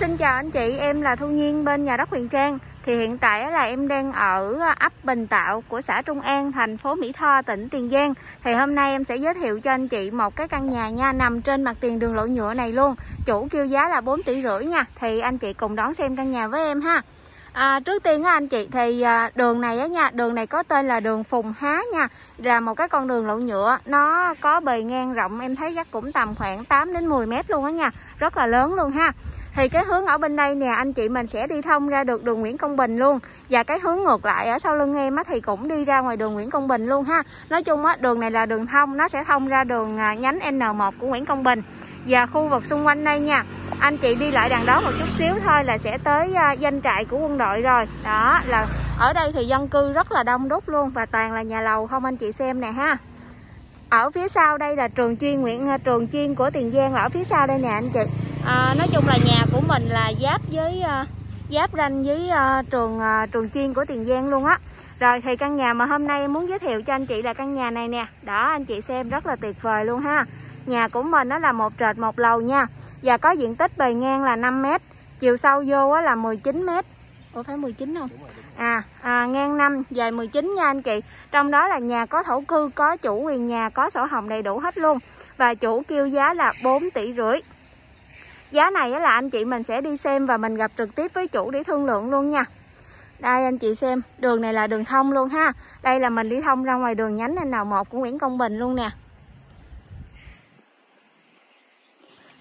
Xin chào anh chị, em là Thu Nhiên bên nhà đất Huyền Trang. Thì hiện tại là em đang ở ấp Bình Tạo của xã Trung An, thành phố Mỹ Tho, tỉnh Tiền Giang. Thì hôm nay em sẽ giới thiệu cho anh chị một cái căn nhà nha, nằm trên mặt tiền đường lộ nhựa này luôn. Chủ kêu giá là 4 tỷ rưỡi nha. Thì anh chị cùng đón xem căn nhà với em ha. À, trước tiên á anh chị thì à, đường này á nha, đường này có tên là đường Phùng Há nha, là một cái con đường lộ nhựa, nó có bề ngang rộng em thấy chắc cũng tầm khoảng 8 đến 10 mét luôn á nha, rất là lớn luôn ha. Thì cái hướng ở bên đây nè anh chị mình sẽ đi thông ra được đường Nguyễn Công Bình luôn. Và cái hướng ngược lại ở sau lưng em á thì cũng đi ra ngoài đường Nguyễn Công Bình luôn ha. Nói chung á đường này là đường thông, nó sẽ thông ra đường à, nhánh N1 của Nguyễn Công Bình. Và khu vực xung quanh đây nha anh chị đi lại đằng đó một chút xíu thôi là sẽ tới à, danh trại của quân đội rồi. Đó là ở đây thì dân cư rất là đông đúc luôn và toàn là nhà lầu không anh chị xem nè ha. Ở phía sau đây là trường chuyên Nguyễn à, trường chuyên của Tiền Giang là ở phía sau đây nè anh chị à, nói chung là nhà của mình là giáp với uh, giáp ranh với uh, trường uh, trường chuyên của Tiền Giang luôn á. Rồi thì căn nhà mà hôm nay em muốn giới thiệu cho anh chị là căn nhà này nè. Đó anh chị xem rất là tuyệt vời luôn ha. Nhà của mình nó là một trệt một lầu nha. Và có diện tích bề ngang là 5m Chiều sâu vô là 19m Ủa phải 19 không? À, à ngang 5, dài 19 nha anh chị. Trong đó là nhà có thổ cư, có chủ quyền nhà, có sổ hồng đầy đủ hết luôn. Và chủ kêu giá là 4 tỷ rưỡi Giá này là anh chị mình sẽ đi xem và mình gặp trực tiếp với chủ để thương lượng luôn nha. Đây anh chị xem, đường này là đường thông luôn ha. Đây là mình đi thông ra ngoài đường nhánh N1 của Nguyễn Công Bình luôn nè.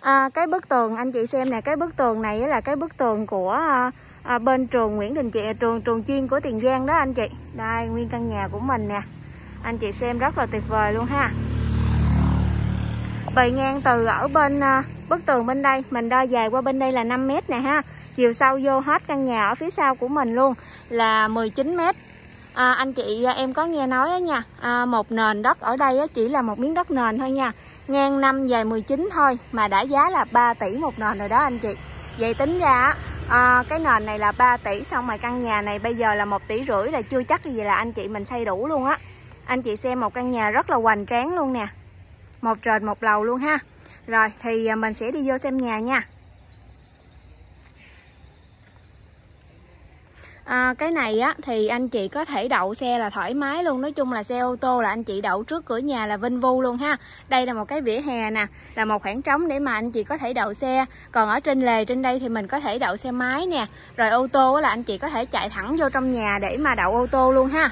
À, cái bức tường anh chị xem nè cái bức tường này là cái bức tường của à, à, bên trường Nguyễn Đình Trị à, trường trường chuyên của Tiền Giang đó anh chị. Đây nguyên căn nhà của mình nè. Anh chị xem rất là tuyệt vời luôn ha. Bề ngang từ ở bên à, bức tường bên đây mình đo dài qua bên đây là 5 mét nè ha. Chiều sâu vô hết căn nhà ở phía sau của mình luôn là 19 mét. À, anh chị à, em có nghe nói á nha à, một nền đất ở đây chỉ là một miếng đất nền thôi nha. Ngang năm dài 19 thôi mà đã giá là 3 tỷ một nền rồi đó anh chị. Vậy tính ra à, cái nền này là 3 tỷ xong rồi căn nhà này bây giờ là một tỷ rưỡi là chưa chắc gì là anh chị mình xây đủ luôn á. Anh chị xem một căn nhà rất là hoành tráng luôn nè. Một trệt một lầu luôn ha rồi thì à, mình sẽ đi vô xem nhà nha. À, cái này á thì anh chị có thể đậu xe là thoải mái luôn. Nói chung là xe ô tô là anh chị đậu trước cửa nhà là vinh vu luôn ha. Đây là một cái vỉa hè nè là một khoảng trống để mà anh chị có thể đậu xe. Còn ở trên lề trên đây thì mình có thể đậu xe máy nè. Rồi ô tô là anh chị có thể chạy thẳng vô trong nhà để mà đậu ô tô luôn ha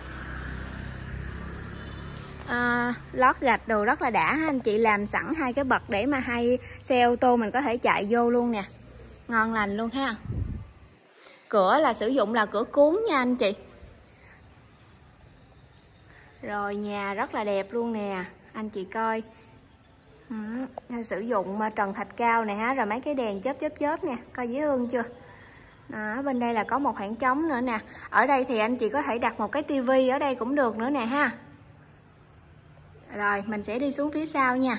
à, lót gạch đồ rất là đã anh chị làm sẵn hai cái bậc để mà hai xe ô tô mình có thể chạy vô luôn nè. Ngon lành luôn ha. Cửa là sử dụng là cửa cuốn nha anh chị. Rồi nhà rất là đẹp luôn nè. Anh chị coi. Ừ, sử dụng ờ, trần thạch cao này ha rồi mấy cái đèn chớp chớp chớp nè. Coi dễ thương chưa? Đó, bên đây là có một khoảng trống nữa nè. Ở đây thì anh chị có thể đặt một cái tivi ở đây cũng được nữa nè ha rồi mình sẽ đi xuống phía sau nha.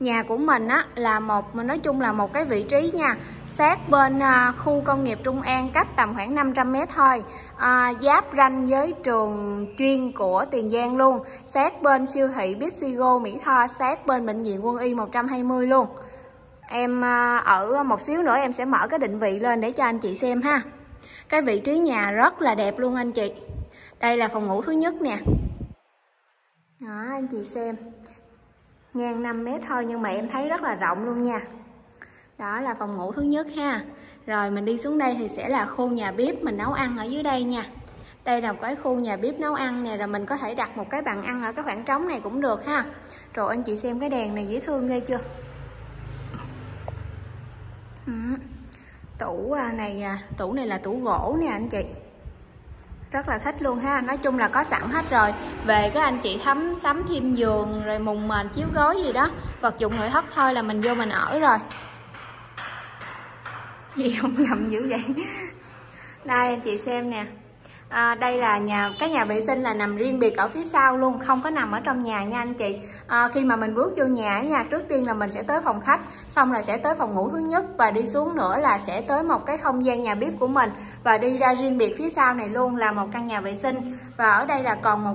Nhà của mình á là một nói chung là một cái vị trí nha. Sát bên à, khu công nghiệp Trung An cách tầm khoảng 500 mét thôi. À, giáp ranh với trường chuyên của Tiền Giang luôn. Sát bên siêu thị Bixigo Mỹ Tho sát bên bệnh viện quân y 120 luôn. Em à, ở một xíu nữa em sẽ mở cái định vị lên để cho anh chị xem ha. Cái vị trí nhà rất là đẹp luôn anh chị. Đây là phòng ngủ thứ nhất nè đó, anh chị xem. Ngang 5 mét thôi, nhưng mà em thấy rất là rộng luôn nha. Đó là phòng ngủ thứ nhất ha. Rồi mình đi xuống đây thì sẽ là khu nhà bếp mình nấu ăn ở dưới đây nha. Đây là một cái khu nhà bếp nấu ăn nè, rồi mình có thể đặt một cái bàn ăn ở cái khoảng trống này cũng được ha. Rồi anh chị xem cái đèn này dễ thương ghê chưa? Ừ. tủ à, này à, tủ này là tủ gỗ nè anh chị rất là thích luôn ha. Nói chung là có sẵn hết rồi. Về các anh chị thấm sắm thêm giường, rồi mùng mền, chiếu gối gì đó, vật dụng nội thất thôi là mình vô mình ở rồi. Gì không nhầm dữ vậy? Đây anh chị xem nè à, đây là nhà cái nhà vệ sinh là nằm riêng biệt ở phía sau luôn không có nằm ở trong nhà nha anh chị. À, khi mà mình bước vô nhà nhà trước tiên là mình sẽ tới phòng khách xong là sẽ tới phòng ngủ thứ nhất và đi xuống nữa là sẽ tới một cái không gian nhà bếp của mình và đi ra riêng biệt phía sau này luôn là một căn nhà vệ sinh. Và ở đây là còn một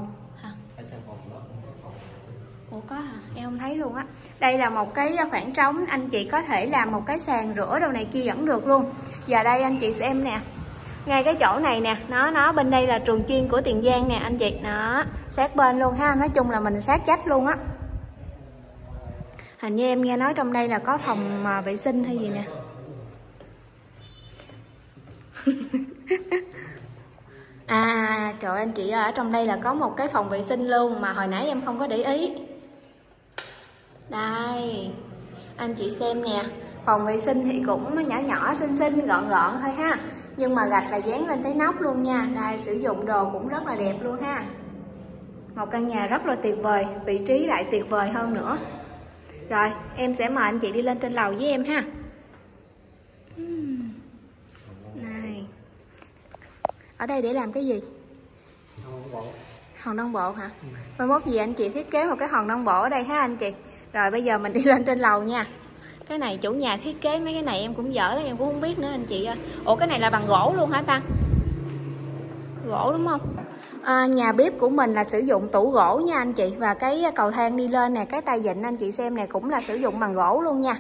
Ủa có hả? Em không thấy luôn á. Đây là một cái khoảng trống Anh chị có thể làm một cái sàn rửa đồ này kia vẫn được luôn. Giờ đây anh chị xem nè ngay cái chỗ này nè, nó nó bên đây là trường chuyên của tiền giang nè, anh chị. Nó sát bên luôn ha, nói chung là mình sát chết luôn á. Hình như em nghe nói trong đây là có phòng mà vệ sinh hay gì nè. À trời anh chị ở trong đây là có một cái phòng vệ sinh luôn mà hồi nãy em không có để ý. Đây, anh chị xem nè phòng vệ sinh thì cũng nhỏ nhỏ xinh xinh gọn gọn thôi ha. Nhưng mà gạch là dán lên tới nóc luôn nha. Đây sử dụng đồ cũng rất là đẹp luôn ha. Một căn nhà rất là tuyệt vời vị trí lại tuyệt vời hơn nữa. Rồi em sẽ mời anh chị đi lên trên lầu với em ha. Này. Ở đây để làm cái gì? Hòn non bộ hả? Mai mốt gì anh chị thiết kế một cái hòn non bộ ở đây ha anh chị. Rồi bây giờ mình đi lên trên lầu nha cái này chủ nhà thiết kế mấy cái này em cũng dở lắm em cũng không biết nữa anh chị ơi. Ủa cái này là bằng gỗ luôn hả ta? Gỗ đúng không? À, nhà bếp của mình là sử dụng tủ gỗ nha anh chị. Và cái cầu thang đi lên nè cái tay vịn anh chị xem này cũng là sử dụng bằng gỗ luôn nha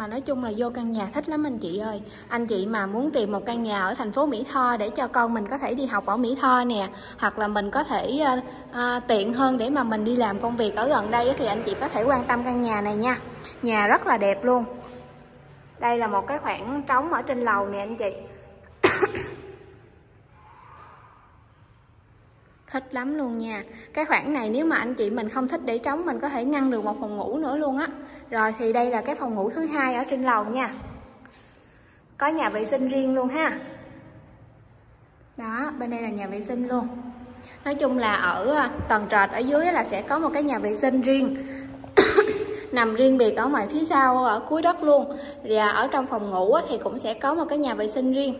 mà nói chung là vô căn nhà thích lắm anh chị ơi. Anh chị mà muốn tìm một căn nhà ở thành phố Mỹ Tho để cho con mình có thể đi học ở Mỹ Tho nè hoặc là mình có thể uh, uh, tiện hơn để mà mình đi làm công việc ở gần đây thì anh chị có thể quan tâm căn nhà này nha. Nhà rất là đẹp luôn. Đây là một cái khoảng trống ở trên lầu nè anh chị. Thích lắm luôn nha. Cái khoảng này nếu mà anh chị mình không thích để trống, mình có thể ngăn được một phòng ngủ nữa luôn á. Rồi thì đây là cái phòng ngủ thứ hai ở trên lầu nha. Có nhà vệ sinh riêng luôn ha. Đó, bên đây là nhà vệ sinh luôn. Nói chung là ở ờ, tầng trệt ở dưới là sẽ có một cái nhà vệ sinh riêng. Nằm riêng biệt ở ngoài phía sau, ở cuối đất luôn. Và ở trong phòng ngủ thì cũng sẽ có một cái nhà vệ sinh riêng.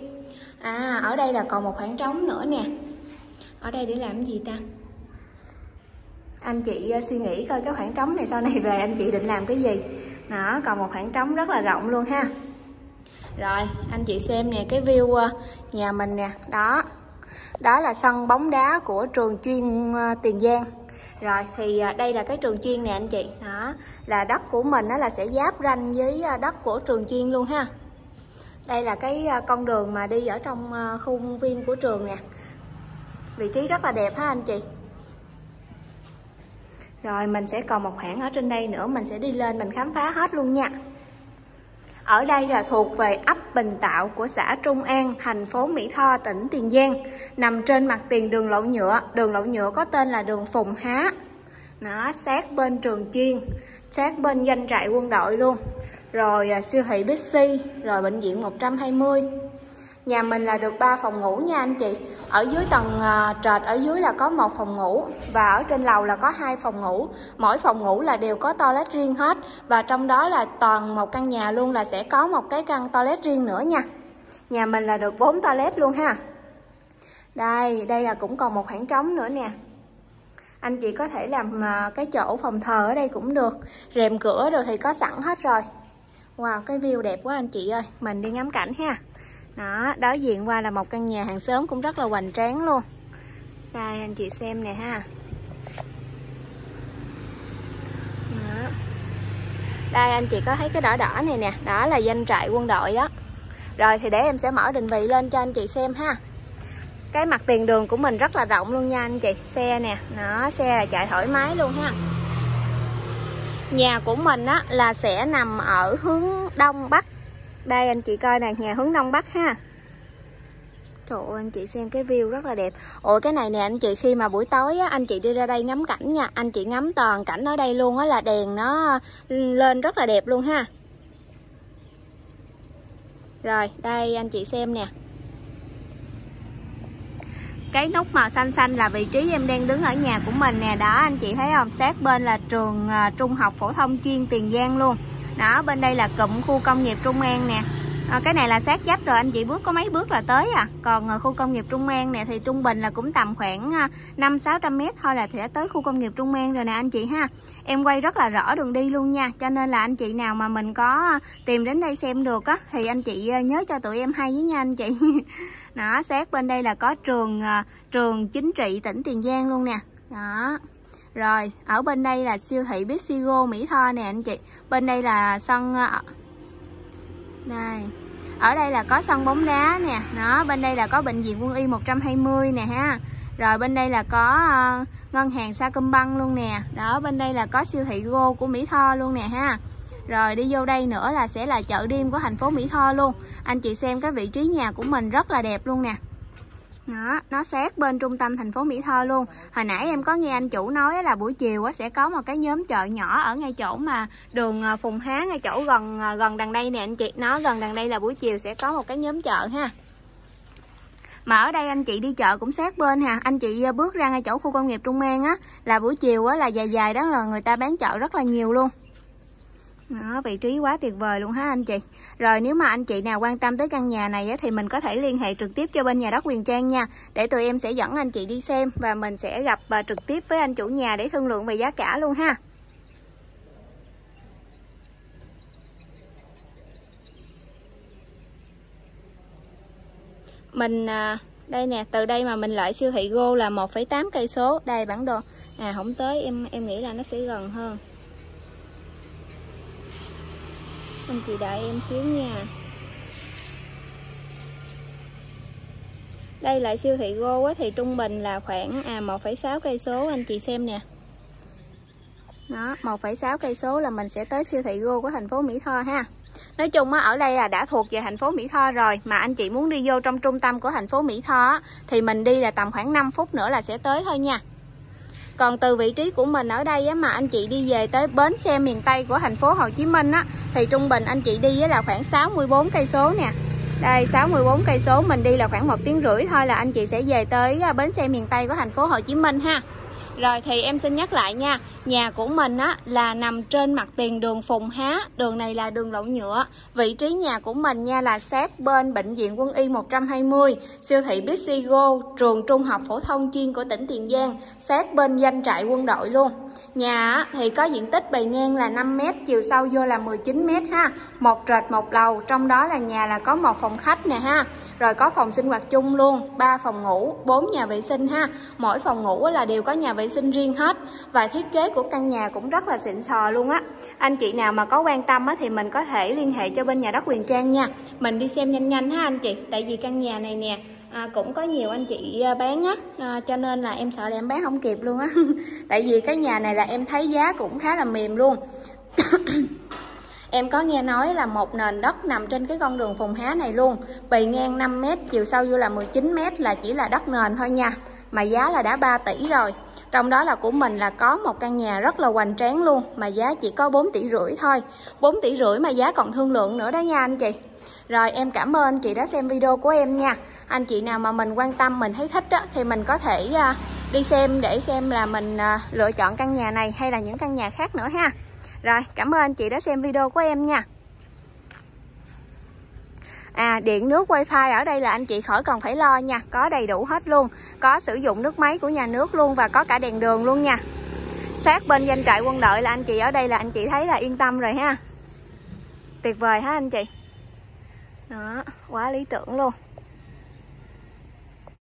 À ở đây là còn một khoảng trống nữa nè ở đây để làm gì ta? Anh chị uh, suy nghĩ coi cái khoảng trống này sau này về anh chị định làm cái gì. Đó còn một khoảng trống rất là rộng luôn ha. Rồi anh chị xem nè cái view uh, nhà mình nè. Đó. Đó là sân bóng đá của trường chuyên uh, tiền giang. Rồi thì đây là cái trường chuyên nè anh chị. Đó. Là đất của mình đó là sẽ giáp ranh với đất của trường chuyên luôn ha. Đây là cái con đường mà đi ở trong khu viên của trường nè vị trí rất là đẹp ha anh chị? Rồi mình sẽ còn một khoảng ở trên đây nữa mình sẽ đi lên mình khám phá hết luôn nha. Ở đây là thuộc về ấp Bình Tạo của xã Trung An, thành phố Mỹ Tho, tỉnh Tiền Giang. Nằm trên mặt tiền đường lộ nhựa. Đường lộ nhựa có tên là đường Phùng Há. Nó sát bên trường chuyên Sát bên doanh trại quân đội luôn. Rồi à, siêu thị Bixi Rồi bệnh viện 120 Nhà mình là được 3 phòng ngủ nha anh chị. Ở dưới tầng uh, trệt ở dưới là có một phòng ngủ Và ở trên lầu là có hai phòng ngủ. Mỗi phòng ngủ là đều có toilet riêng hết Và trong đó là toàn một căn nhà luôn là sẽ có một cái căn toilet riêng nữa nha. Nhà mình là được 4 toilet luôn ha. Đây, đây là cũng còn một khoảng trống nữa nè. Anh chị có thể làm à, cái chỗ phòng thờ ở đây cũng được. Rèm cửa rồi thì có sẵn hết rồi. Wow cái view đẹp quá anh chị ơi. Mình đi ngắm cảnh ha đó, đối diện qua là một căn nhà hàng xóm cũng rất là hoành tráng luôn. Đây, anh chị xem nè ha. Đó. đây, anh chị có thấy cái đỏ đỏ này nè. Đó là danh trại quân đội đó. Rồi thì để em sẽ mở định vị lên cho anh chị xem ha. Cái mặt tiền đường của mình rất là rộng luôn nha anh chị. Xe nè. Nó xe là chạy thoải mái luôn ha. Nhà của mình á, là sẽ nằm ở hướng đông bắc đây anh chị coi nè nhà hướng đông bắc ha. Trời ơi anh chị xem cái view rất là đẹp. Ủa cái này nè anh chị khi mà buổi tối á, anh chị đi ra đây ngắm cảnh nha. Anh chị ngắm toàn cảnh ở đây luôn á là đèn nó lên rất là đẹp luôn ha. Rồi đây anh chị xem nè. Cái nút màu xanh xanh là vị trí em đang đứng ở nhà của mình nè. Đó anh chị thấy không? Sát bên là trường à, trung học phổ thông chuyên tiền giang luôn đó bên đây là cụm khu công nghiệp Trung An nè. À, cái này là sát chấp rồi anh chị bước có mấy bước là tới à. Còn ở khu công nghiệp Trung An nè thì trung bình là cũng tầm khoảng à, năm sáu trăm mét thôi là sẽ tới khu công nghiệp Trung An rồi nè anh chị ha. Em quay rất là rõ đường đi luôn nha cho nên là anh chị nào mà mình có à, tìm đến đây xem được á thì anh chị nhớ cho tụi em hay với nha anh chị. Đó sát bên đây là có trường trường chính trị tỉnh Tiền Giang luôn nè. Đó rồi ở bên đây là siêu thị Bixigo Mỹ Tho nè anh chị. Bên đây là sân ờ, đây ở đây là có sân bóng đá nè. Nó bên đây là có bệnh viện quân y 120 nè ha. Rồi bên đây là có uh, ngân hàng Sacombank luôn nè. Đó bên đây là có siêu thị Go của Mỹ Tho luôn nè ha. Rồi đi vô đây nữa là sẽ là chợ đêm của thành phố Mỹ Tho luôn. Anh chị xem cái vị trí nhà của mình rất là đẹp luôn nè đó, nó sát bên trung tâm thành phố Mỹ Tho luôn. Hồi nãy em có nghe anh chủ nói là buổi chiều sẽ có một cái nhóm chợ nhỏ ở ngay chỗ mà đường à, Phùng Há ngay chỗ gần à, gần đằng đây nè anh chị. Nó gần đằng đây là buổi chiều sẽ có một cái nhóm chợ ha. Mà ở đây anh chị đi chợ cũng sát bên ha. Anh chị à, bước ra ngay chỗ khu công nghiệp Trung An á là buổi chiều á là dài dài đó là người ta bán chợ rất là nhiều luôn đó, vị trí quá tuyệt vời luôn ha anh chị Rồi nếu mà anh chị nào quan tâm tới căn nhà này á, thì mình có thể liên hệ trực tiếp cho bên nhà đất Quyền Trang nha Để tụi em sẽ dẫn anh chị đi xem và mình sẽ gặp và trực tiếp với anh chủ nhà để thương lượng về giá cả luôn ha Mình à, đây nè, từ đây mà mình lại siêu thị Go là 1,8 cây số. Đây bản đồ. À không tới em em nghĩ là nó sẽ gần hơn. Anh chị đợi em xíu nha. Đây là siêu thị Go á, thì trung bình là khoảng à 1,6 cây số anh chị xem nè. Đó 1,6 cây số là mình sẽ tới siêu thị Go của thành phố Mỹ Tho ha. Nói chung á, ở đây là đã thuộc về thành phố Mỹ Tho rồi Mà anh chị muốn đi vô trong trung tâm của thành phố Mỹ Tho á, Thì mình đi là tầm khoảng 5 phút nữa là sẽ tới thôi nha còn từ vị trí của mình ở đây á, mà anh chị đi về tới bến xe miền Tây của thành phố Hồ Chí Minh á thì trung bình anh chị đi là khoảng 64 cây số nè. Đây 64 cây số mình đi là khoảng một tiếng rưỡi thôi là anh chị sẽ về tới à, bến xe miền Tây của thành phố Hồ Chí Minh ha. Rồi thì em xin nhắc lại nha Nhà của mình á là nằm trên mặt tiền đường Phùng Há Đường này là đường lộ nhựa. Vị trí nhà của mình nha là sát bên Bệnh viện Quân y 120 Siêu thị Bixigo, Trường Trung học Phổ thông chuyên của tỉnh Tiền Giang Sát bên danh trại quân đội luôn. Nhà thì có diện tích bề ngang là 5m Chiều sâu vô là 19m ha. Một trệt một lầu Trong đó là nhà là có một phòng khách nè ha. Rồi có phòng sinh hoạt chung luôn ba phòng ngủ bốn nhà vệ sinh ha. Mỗi phòng ngủ là đều có nhà vệ sinh riêng hết. Và thiết kế của căn nhà cũng rất là xịn sò luôn á. Anh chị nào mà có quan tâm á, thì mình có thể liên hệ cho bên nhà đất quyền trang nha. Mình đi xem nhanh nhanh ha anh chị tại vì căn nhà này nè À, cũng có nhiều anh chị à, bán á à, cho nên là em sợ là em bán không kịp luôn á. Tại vì cái nhà này là em thấy giá cũng khá là mềm luôn. Em có nghe nói là một nền đất nằm trên cái con đường Phùng Há này luôn. Bề ngang 5m, chiều sâu vô là 19m là chỉ là đất nền thôi nha. Mà giá là đã 3 tỷ rồi. Trong đó là của mình là có một căn nhà rất là hoành tráng luôn Mà giá chỉ có 4 tỷ rưỡi thôi. 4 tỷ rưỡi mà giá còn thương lượng nữa đó nha anh chị rồi em cảm ơn chị đã xem video của em nha. Anh chị nào mà mình quan tâm mình thấy thích á, thì mình có thể uh, đi xem để xem là mình uh, lựa chọn căn nhà này hay là những căn nhà khác nữa ha. Rồi cảm ơn anh chị đã xem video của em nha. À điện nước wifi ở đây là anh chị khỏi cần phải lo nha Có đầy đủ hết luôn. Có sử dụng nước máy của nhà nước luôn Và có cả đèn đường luôn nha. Sát bên danh trại quân đội là anh chị ở đây là anh chị thấy là yên tâm rồi ha. Tuyệt vời ha anh chị? Đó quá lý tưởng luôn.